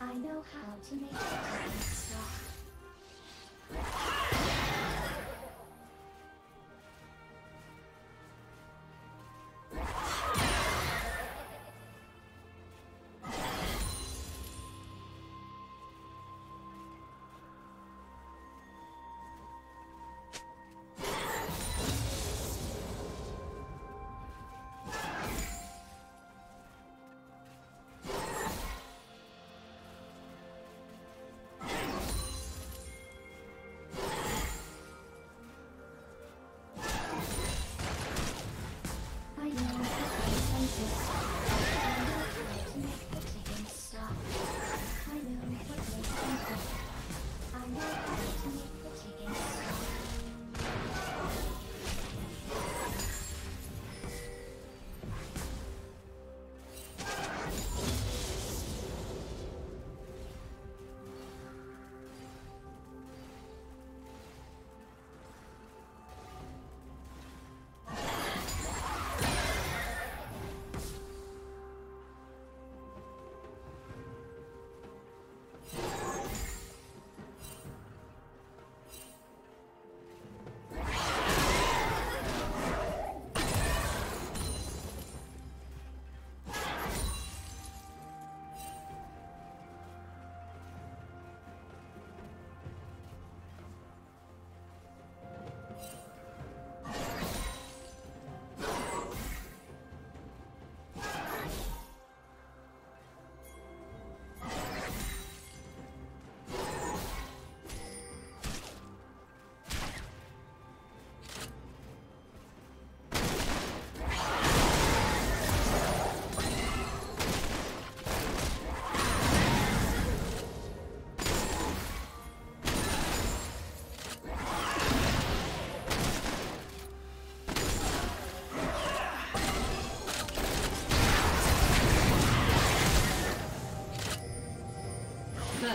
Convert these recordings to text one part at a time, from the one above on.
I know how to make it.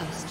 First.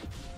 you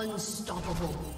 Unstoppable.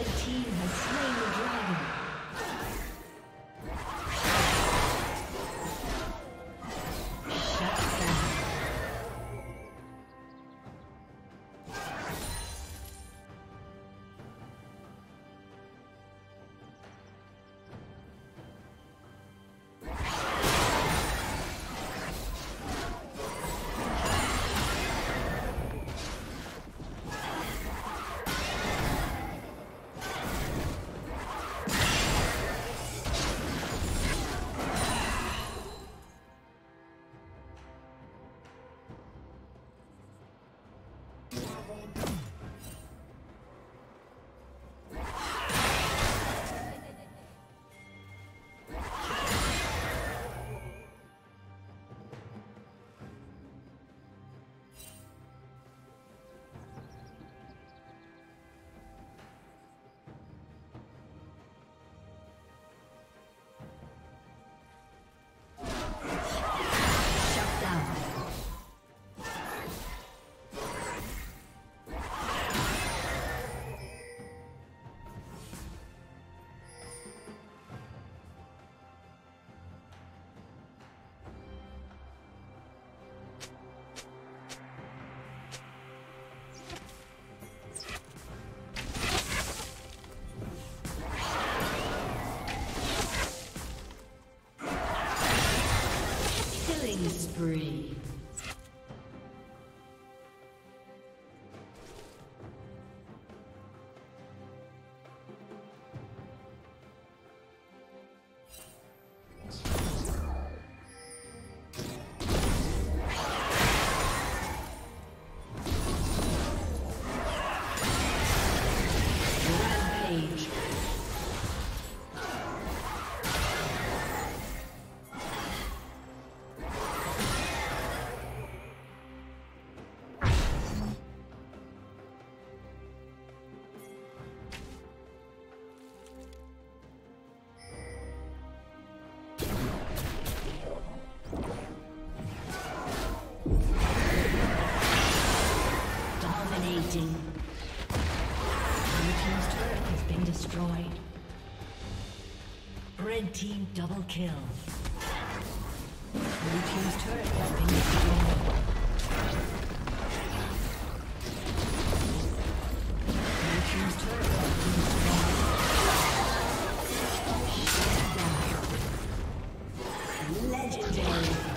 Red team has Red team double kill. Blue team's turret has been destroyed. Blue team's turret has been destroyed. Legendary.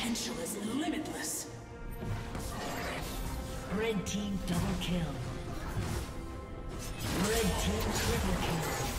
Potential is limitless. Red team double kill. Red team triple kill.